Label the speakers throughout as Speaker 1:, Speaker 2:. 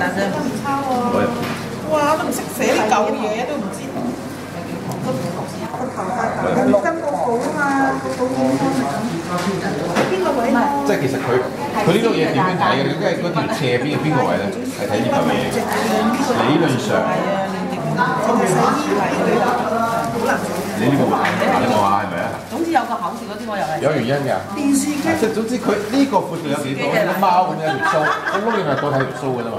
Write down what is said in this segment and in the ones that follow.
Speaker 1: 但係都唔差喎。哇！都唔識寫啲舊嘢都唔知。
Speaker 2: 六根個稿啊嘛，個稿健康邊個位？
Speaker 3: 即係其實佢佢呢碌嘢點樣睇嘅？即係嗰條斜邊嘅邊個位咧？係睇呢嚿嘢。理論上，你呢個會你望下係咪啊？
Speaker 1: 總之有個口字嗰啲我又係。
Speaker 3: 有原因㗎。
Speaker 2: 電視機
Speaker 3: 即係總之佢呢個闊度有幾多？好似個貓咁有條須，個窿你咪多睇條須㗎啫嘛。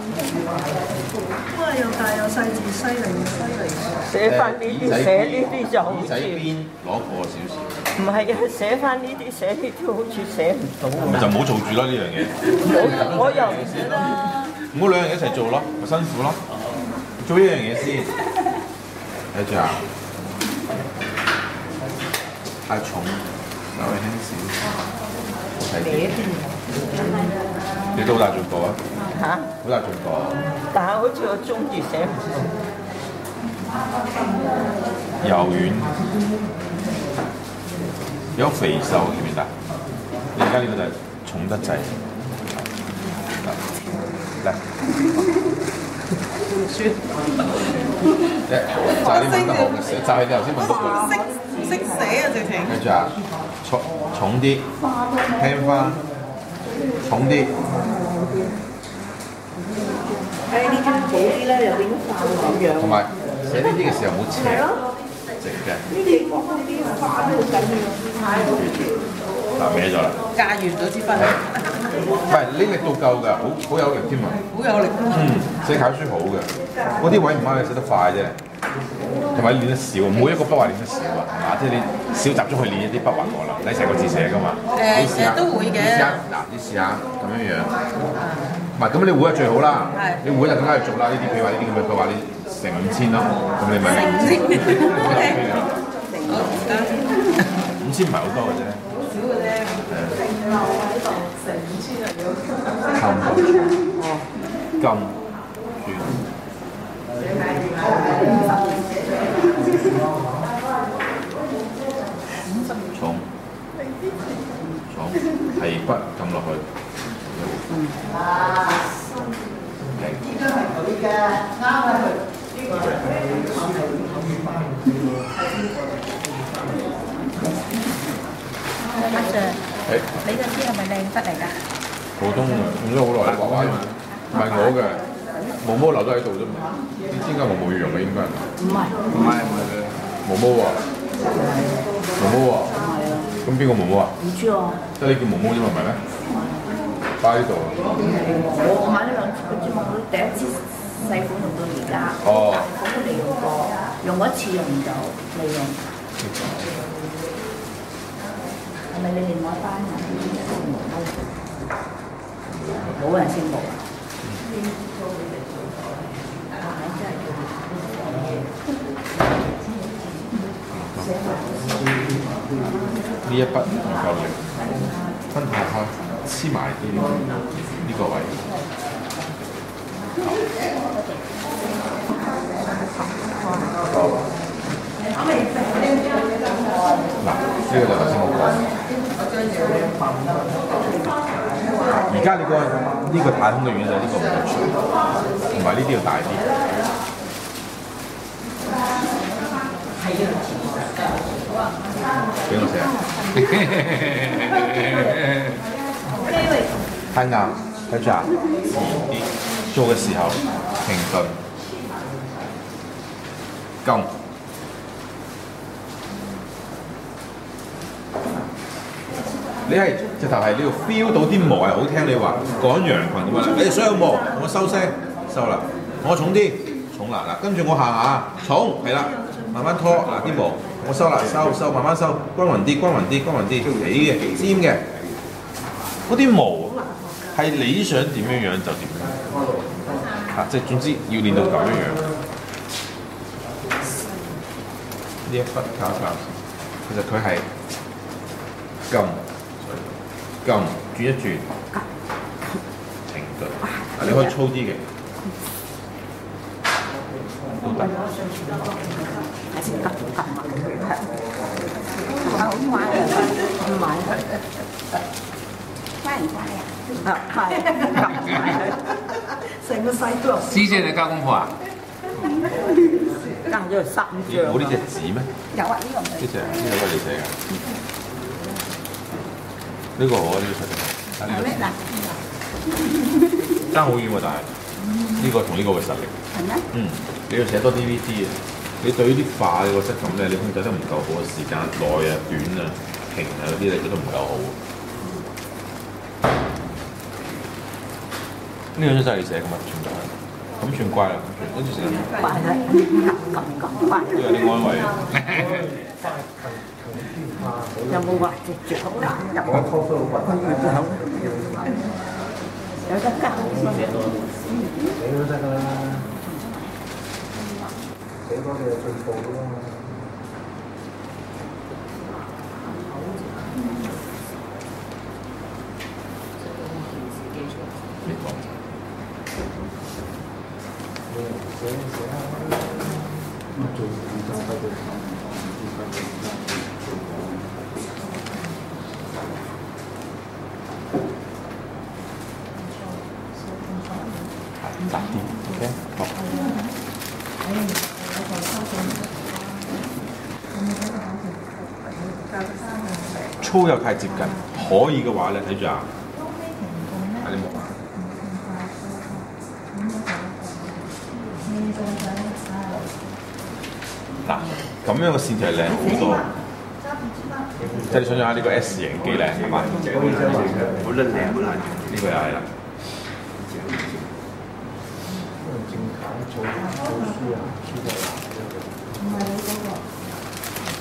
Speaker 2: 哇！又大又細字，犀利犀利。
Speaker 4: 寫翻呢啲，寫呢啲就好
Speaker 3: 耳仔
Speaker 4: 似
Speaker 3: 邊攞過少少，
Speaker 4: 唔係嘅，寫翻呢啲，寫呢啲好似寫唔到
Speaker 3: 咪就唔好做住啦呢樣嘢。
Speaker 4: 我我又唔寫啦。
Speaker 3: 唔好兩樣一齊做咯，咪辛苦咯。做一樣嘢先，睇住啊，太重，稍微輕少，好睇啲。你都好大進步啊！
Speaker 4: 嚇！
Speaker 3: 好大進步啊！
Speaker 4: 但係好似我中意寫唔到。
Speaker 3: 柔軟，有肥瘦見唔見得？你而家呢個就係重得滯。嚟，
Speaker 1: 算。
Speaker 3: 誒，就係你問得好就係你頭先問得好。
Speaker 1: 識唔識寫啊？直情。
Speaker 3: 跟住啊，重重啲，輕翻，重啲。
Speaker 2: 誒呢張好啲咧，又變咗化咁樣。
Speaker 3: 同埋寫呢啲嘅時候唔好斜，直嘅。
Speaker 2: 呢啲講呢啲好緊要。
Speaker 3: 嗱歪咗啦，
Speaker 1: 駕馭咗支筆，
Speaker 3: 唔係呢力度夠㗎，好好有力添啊！
Speaker 1: 好有力。
Speaker 3: 嗯，寫楷書好嘅，嗰啲位唔啱你寫得快啫，同埋練得少，每一個筆畫練得少啊，係嘛？即係你少集中去練一啲筆畫過啦，你成個字寫噶嘛。
Speaker 1: 誒
Speaker 3: 你試下
Speaker 1: 誒都會嘅
Speaker 3: 你試下嗱，你試下咁樣樣。唔係，咁你會係最好啦。
Speaker 1: 係
Speaker 3: 你會就更加要做啦。呢啲譬如話呢啲咁嘅佢話你成五千咯，咁你咪
Speaker 1: 成五千。
Speaker 3: 五千唔係好多嘅啫。差唔多。金轉。重。重。係筆撳落去。
Speaker 5: 阿 Sir，
Speaker 3: 係
Speaker 5: 你嗰支係咪靚筆嚟㗎？
Speaker 3: 普通嘅，用咗好耐畫畫嘛，唔係我嘅，毛毛留咗喺度啫嘛。呢支應該毛毛樣嘅應該係。唔係。唔係唔係。毛毛喎。毛毛喎。咁邊個毛毛啊？
Speaker 6: 唔知喎，
Speaker 3: 即係你叫毛毛啫嘛，唔係咩？擺喺度啊。
Speaker 6: 我我買咗兩支嗰支嘛，我第一支細款用到而家，
Speaker 3: 哦
Speaker 6: 大款都未用過，用過一次用唔到，未用。係咪你另外一班人冇人姓毛啊？
Speaker 3: 呢一筆唔夠力，分下開，黐埋啲呢個位。好。嗱，呢個就頭先我講。而家你個呢個太空嘅遠就呢個唔夠長，同埋呢啲要大啲。俾我寫 太硬，睇住啊！做嘅時候停頓，咁。你係直頭係你要 feel 到啲毛係好聽，你話趕羊群點啊？你所有毛我收聲，收啦，我重啲，重啦嗱，跟住我下下重係啦，慢慢拖嗱啲毛，我收啦，收收慢慢收，均勻啲，均勻啲，均勻啲，起嘅尖嘅，嗰啲毛係你想點樣樣就點樣，啊即係總之要練到咁樣樣。呢一筆搞一搞，其實佢係撳。撳轉一轉，停啊你可以粗啲嘅，
Speaker 4: 還是得得係好乖啊，唔買
Speaker 5: 乖唔乖啊？
Speaker 4: 啊係夾埋佢，
Speaker 1: 成個細路。
Speaker 7: 師姐你交功課啊？
Speaker 4: 爭咗三張。
Speaker 3: 冇呢隻紙咩？
Speaker 5: 有啊，呢個唔
Speaker 3: 呢隻呢個你寫嘅。呢個我呢個實力，
Speaker 5: 係咩？嗱？
Speaker 3: 爭好遠喎，但係呢個同呢個嘅實力。
Speaker 5: 係咩？
Speaker 3: 嗯，你要寫多 DVD 啊！你對呢啲化嘅個質感咧，你控制得唔夠好，時間耐啊、短啊、平啊嗰啲你覺得唔夠好。呢兩張真係你寫嘅嘛？全部係，咁算乖啦，跟住成日
Speaker 4: 快啦，咁咁咁快。
Speaker 3: 都有啲安慰。
Speaker 4: 有冇話直接好難入？有得交
Speaker 8: 你都得㗎啦，寫多啲進步㗎嘛。
Speaker 3: 你講
Speaker 8: 寫寫啦，咁做唔得不對。
Speaker 3: 窄啲，OK，好。粗又太接近，可以嘅話咧睇住啊，睇啲木啊。嗱，咁樣嘅線條係靚好多，即係你想象下呢個 S 型幾靚係嘛？好撚靚，呢個又係啦。
Speaker 8: 正楷做做書啊，書就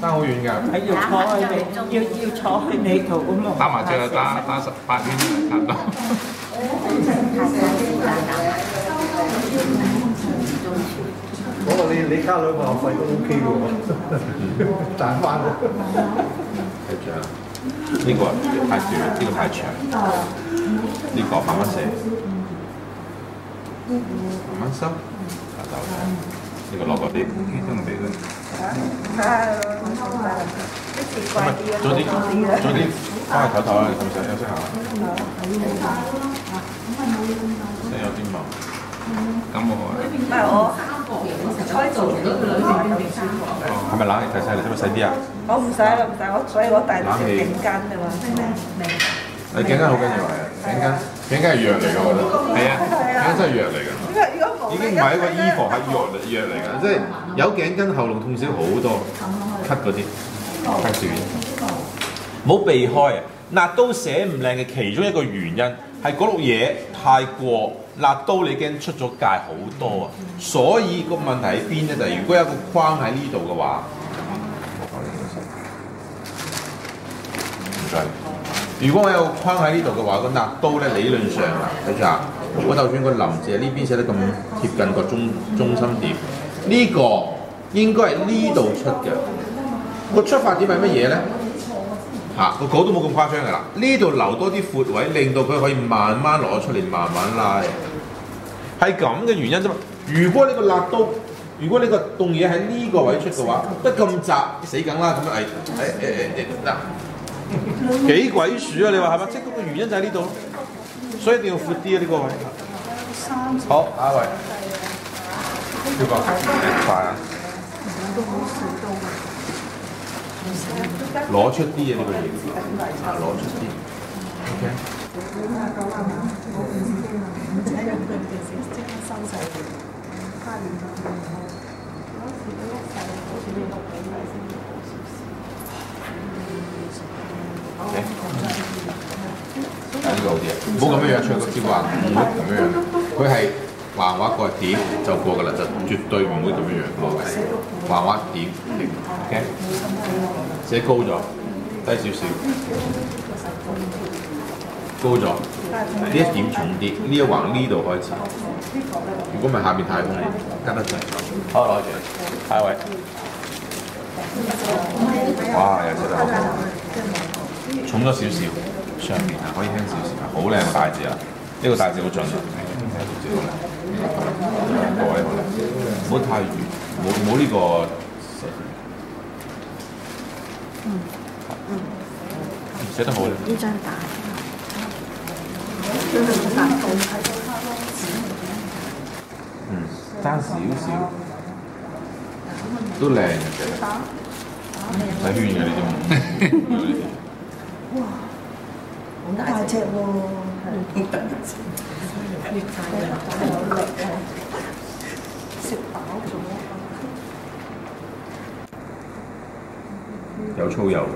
Speaker 3: 爭好遠㗎。
Speaker 4: 係要坐喺你，要要坐喺你度咁啊！
Speaker 7: 打麻雀啊，打打十八圈差唔多。
Speaker 8: 我話你你交兩個學費都 OK 嘅喎，賺翻喎。
Speaker 3: 睇住啊！呢個太短，呢個太長，呢個慢慢寫，慢慢收，啊就呢個落嗰啲，都唔俾佢。咁啊，早啲早啲翻去唞唞咁想休息下。真係有啲忙。
Speaker 7: 咁我
Speaker 5: 唔係我開做咗佢裏邊邊
Speaker 3: 係咪冷氣太細？你使唔使細啲啊？
Speaker 1: 我唔使啦，唔使，我所以我帶咗條頸巾啊嘛。
Speaker 3: 你頸巾好緊要係啊，頸巾頸巾係藥嚟㗎，我覺得。係啊，頸巾真係藥嚟㗎。
Speaker 1: 因為如果冇
Speaker 3: 已經唔係一個醫學係藥嚟藥嚟㗎，即係有頸根喉嚨痛少好多，咳嗰啲太短。冇避開啊！辣刀寫唔靚嘅其中一個原因係嗰碌嘢太過辣刀，你驚出咗界好多啊！所以個問題喺邊咧？就係、如果有個框喺呢度嘅話，唔該。如果我有個框喺呢度嘅話，個辣刀咧理論上啊，睇住啊，我就算個林字喺呢邊寫得咁貼近個中中心點，呢、個應該係呢度出嘅。個出發點係乜嘢咧？嚇、個稿都冇咁誇張㗎啦，呢度留多啲闊位，令到佢可以慢慢攞出嚟，慢慢拉。係咁嘅原因啫嘛。如果呢個辣刀，如果呢個棟嘢喺呢個位出嘅話，得咁窄，死梗啦咁樣誒誒誒誒嗱，幾鬼鼠啊！你話係咪？即係嗰個原因就喺呢度咯，所以一定要闊啲啊！呢、個位。好，下一位。呢個快啊！攞出啲嘢呢個嘢，啊攞出啲，OK。OK。啊呢個好啲啊，唔好咁樣樣唱個招啊，唔好咁樣樣。佢係橫畫個點就過㗎啦，就絕對唔會咁樣樣過嘅。橫畫點，OK，寫高咗，低少少，高咗，呢一點重啲，呢一橫呢度開始。如果唔係下面太空，跟得滯。好，攞住，下一位。哇！又寫得好，重咗少少，上面啊可以輕少少，好靚個大字啊！呢、個大字好準啊！好靚，好靚，唔好太圓，冇冇呢個。嗯寫得好咧，
Speaker 4: 呢張大，
Speaker 3: 嗯，爭少少，都靚嘅其實，唔使圈嘅呢啲。
Speaker 2: 好大隻喎，食飽咗。
Speaker 3: 有粗有力。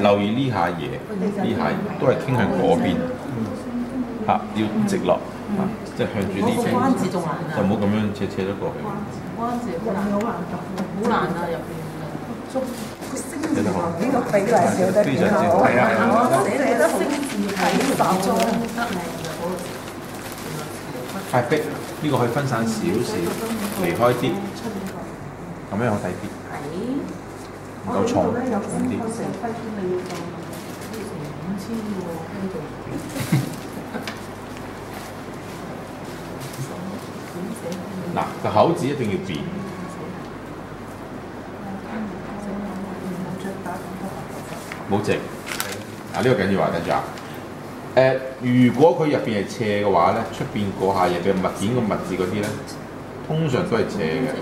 Speaker 3: 留意呢下嘢，呢下都係傾向嗰邊，嚇、要直落，嚇、即係向住呢邊，就唔好咁樣斜斜咗過去。
Speaker 5: 關節好難，好難啊入邊。
Speaker 3: 寫得好，
Speaker 2: 呢個比例少得幾好，
Speaker 7: 係啊係啊
Speaker 2: 我寫得精緻睇法咗。
Speaker 3: 太逼，呢、個可以分散少少，離開啲，咁樣好睇啲，唔夠重，重啲。嗱，個口字一定要變。冇直，啊呢、個緊要啊，跟住啊，誒、如果佢入邊係斜嘅話咧，出邊嗰下嘢嘅物件個物字嗰啲咧，通常都係斜嘅。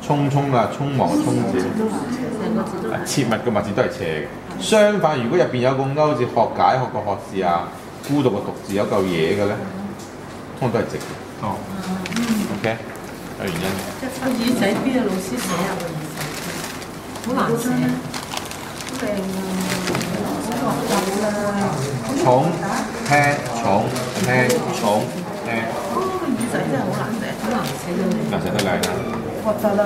Speaker 3: 匆匆啊，匆忙嘅匆字，啊切物嘅物字都係斜嘅。相反，如果入邊有個勾字、學解、學個學字啊、孤獨嘅獨字有嚿嘢嘅咧，通常都係直嘅。
Speaker 7: 哦
Speaker 3: ，OK，有原因。
Speaker 5: 個耳仔邊個老師寫啊個耳仔？好難寫啊！
Speaker 3: 重輕重輕重輕，
Speaker 5: 個耳仔真係好難寫，好難寫到你。
Speaker 3: 嗱寫得靚啦。
Speaker 2: 覺得啦，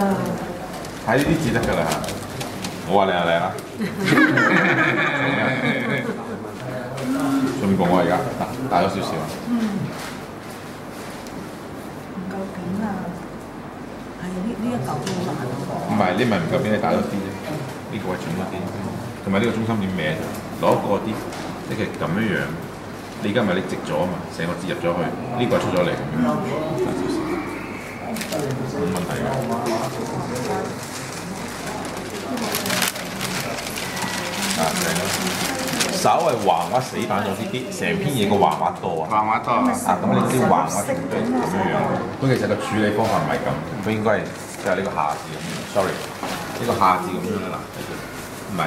Speaker 3: 睇呢啲字得㗎啦嚇，我話靚就靚啦。進步 我而家，大大咗少少嗯。
Speaker 2: 唔夠扁啊！
Speaker 5: 係呢呢一嚿都好難啊！
Speaker 3: 唔係，呢咪唔夠邊，你大咗啲啫。呢、個位重咗啲，同埋呢個中心點歪咗，攞過啲，即係咁樣樣。你而家咪你直咗啊嘛，成個字入咗去，呢、個出咗嚟咁樣，冇問題嘅。啊，正啦。稍為橫畫死板咗啲啲，成篇嘢個橫畫多啊。
Speaker 7: 畫畫多啊，
Speaker 3: 啊，咁你啲橫畫全部都係咁樣樣。咁其實個處理方法唔係咁，佢應該係即係呢個下字咁樣。sorry，呢個下字咁樣啦，唔係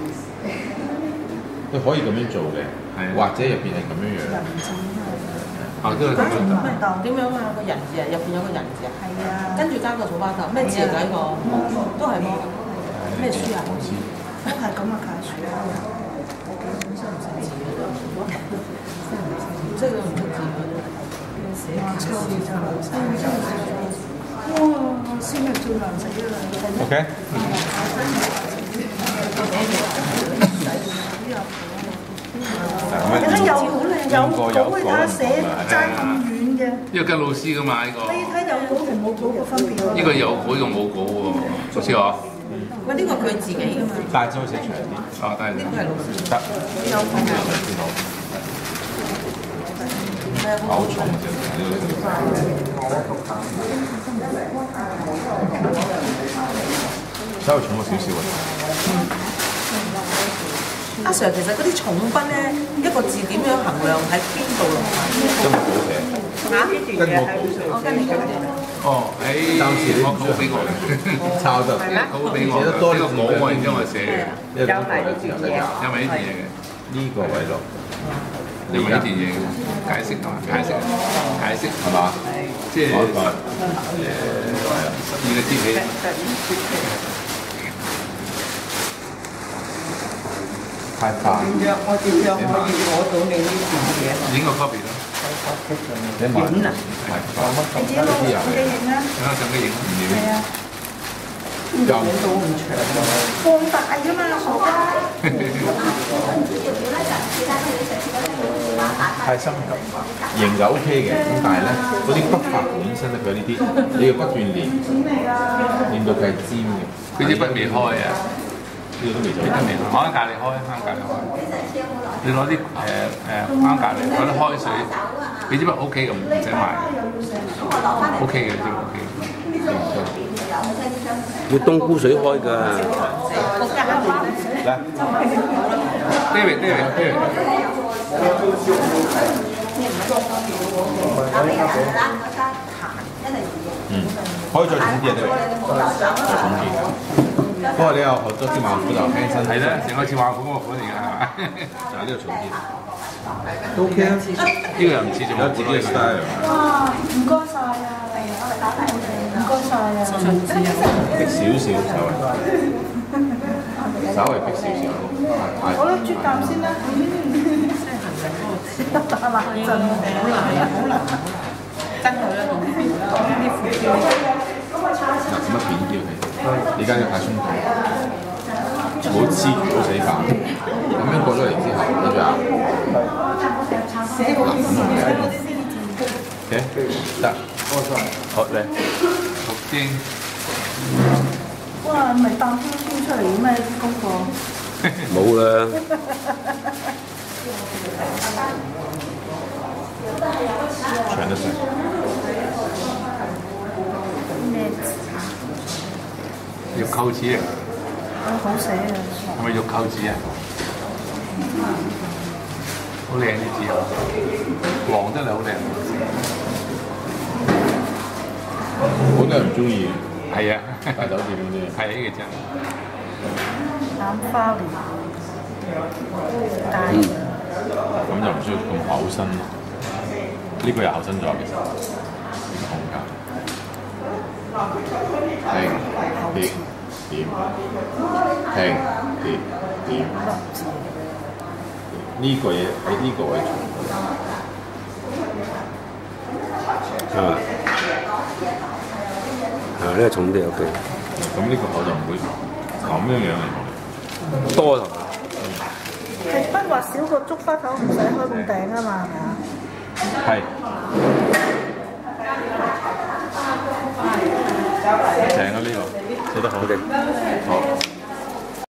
Speaker 3: 佢可以咁樣做嘅，
Speaker 7: 係。
Speaker 3: 或者入邊係咁樣樣。
Speaker 7: 啊都係咁。樣得。
Speaker 2: 咩當？
Speaker 5: 點樣啊？個人字啊，入邊有個人字啊，
Speaker 2: 係啊，
Speaker 5: 跟住加個草花頭，咩字嚟㗎？呢個都係麼？咩書啊？
Speaker 2: 都係咁啊，解説啊。
Speaker 5: 本身唔識字嘅都，唔識佢唔識字嘅都。
Speaker 2: 哇！超級真係哇！先係最難死啦。
Speaker 3: OK。
Speaker 2: 有有稿嘅，睇下寫爭咁遠嘅。
Speaker 7: 呢個跟老師噶嘛呢個，
Speaker 2: 你睇有稿同冇稿嘅分別喎。
Speaker 7: 呢個有稿同冇稿喎，好似話
Speaker 5: 喂，呢個佢自己㗎嘛？
Speaker 3: 大字可以寫長啲，
Speaker 7: 啊，但係
Speaker 5: 呢個係老師。
Speaker 3: 得有分別先好。好重嘅呢個稍微重咗少少啊！
Speaker 5: 阿 Sir，其實嗰啲重筆咧，一個字點樣衡量喺邊度落啊？
Speaker 3: 今日補寫，跟我。
Speaker 4: 我跟你講嘅。
Speaker 7: 哦，喺，
Speaker 3: 暫時你唔
Speaker 7: 我好俾我。嘅，
Speaker 3: 抄就
Speaker 7: 稿俾我。嘅，
Speaker 3: 寫得多
Speaker 7: 呢個稿我然之後我寫嘅，
Speaker 3: 有埋呢段嘢，
Speaker 7: 有埋呢段嘢嘅，
Speaker 3: 呢個位度，
Speaker 7: 有埋呢段嘢嘅，解釋同埋解釋，解釋
Speaker 3: 係嘛？
Speaker 7: 即係
Speaker 3: 誒係啊，
Speaker 7: 十二個節氣，
Speaker 3: 太快，
Speaker 5: 點樣我點樣可以攞到你呢段嘢？
Speaker 7: 影個 copy 啦，
Speaker 3: 你買
Speaker 5: 影啊。
Speaker 2: 你自己攞手機影啦，
Speaker 7: 等下相機影，唔影。
Speaker 2: 係啊，
Speaker 3: 又
Speaker 5: 到咁長
Speaker 2: 放大㗎嘛，傻瓜。
Speaker 3: 太深入，型就 O K 嘅，咁但係咧嗰啲筆法本身咧，佢呢啲你要不斷練，練到佢係尖嘅。
Speaker 7: 佢啲筆未開啊，
Speaker 3: 呢個都未做
Speaker 7: 呢。支未開，我喺隔離開，啱隔離開。你攞啲誒誒啱隔離攞啲開水，你支筆 O K 咁，唔使買。O K 嘅，呢支 O K。
Speaker 9: 要冬菇水開㗎，
Speaker 3: 嚟
Speaker 7: ，David，David，David，
Speaker 3: 嗯，可以再重啲啊，對，再重啲。不過你又學咗啲馬虎就輕身
Speaker 7: 係啦，成個似畫款個款嚟㗎，係嘛？
Speaker 3: 就係呢個重啲。都 OK 啊，
Speaker 7: 呢個又唔似做
Speaker 3: 有自己嘅 style，
Speaker 2: 哇，唔該晒啊我哋打牌，唔該晒啊。
Speaker 3: 逼少少稍微，稍微逼少少。太
Speaker 2: 好啦，啜啖先啦。打冷震
Speaker 5: 真係啦，同呢邊啲副標。
Speaker 3: 嗱，咁樣扁啲佢，你而家要太鬆動，冇黐住到死板。咁樣過咗嚟之後，跟住啊，嗱咁樣嘅，OK，得，
Speaker 7: 好咧，好先。
Speaker 2: 哇，咪彈飄飄出嚟嘅咩啲功課？
Speaker 9: 冇啦，
Speaker 3: 長得滯。
Speaker 7: 扣子啊，
Speaker 2: 好寫啊！
Speaker 7: 係咪玉扣子啊？好靚啲字啊，黃得嚟好靚。
Speaker 3: 好多人唔中意
Speaker 7: 係啊，
Speaker 3: 大酒店嗰啲。
Speaker 7: 係呢個真。
Speaker 2: 蛋花蓮，大
Speaker 9: 嗯，
Speaker 3: 咁就唔需要咁厚身。呢個又厚身咗其實，呢個空間。停跌點，停跌點。呢個嘢喺呢個位做，
Speaker 9: 係嘛？係呢個重啲 OK，
Speaker 3: 咁呢個我就唔會咁樣樣嚟講。
Speaker 9: 多頭
Speaker 2: 係筆畫少個竹花頭，唔使開咁頂啊嘛，係咪啊？
Speaker 3: 係。正啊！呢個做得好。好。